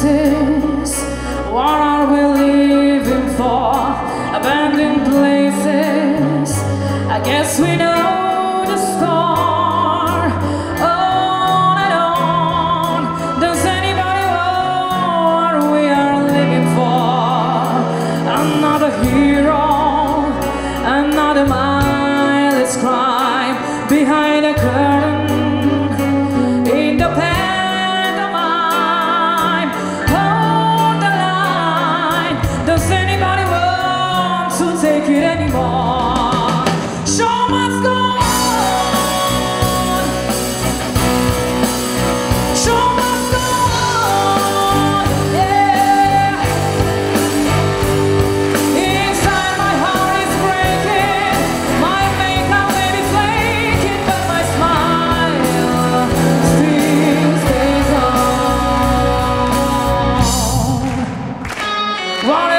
What are we living for? Abandoned places. I guess we know the score. On and on. Does anybody know what we are living for? Another hero, another mindless crime behind a curtain. Take it anymore? Show must go on. Show must go on. Yeah. Inside my heart is breaking, my makeup may be flaking, but my smile still stays on. Whatever